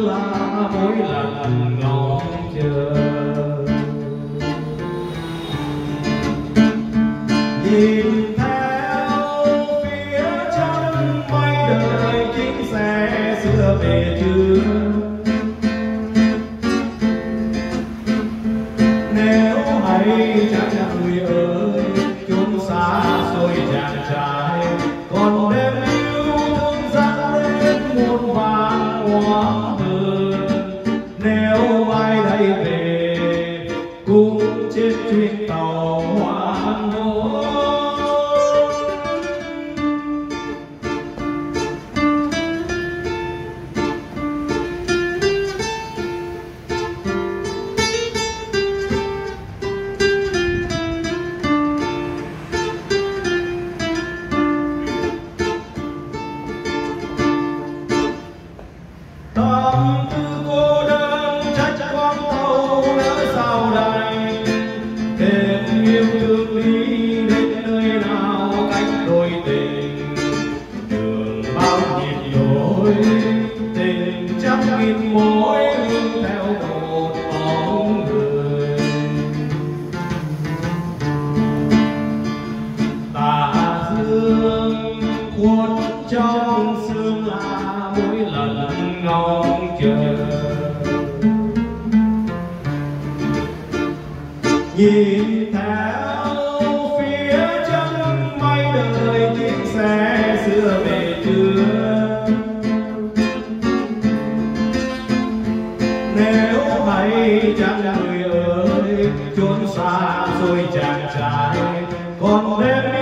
lá mỗi lần ngóng chờ nhìn theo phía chân mây đời chính xe xưa về trường nếu hay chẳng chuyến tàu hoa nối. ngóng chờ. Nhìn theo phía chân mây đời chiếc xe xưa về chưa nếu hay chẳng người ơi, chốn xa rồi chàng trai, còn đêm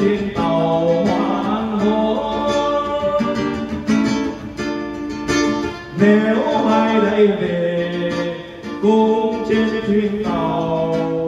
trên tàu hoang hố nếu hai đây về cùng trên thuyền tàu.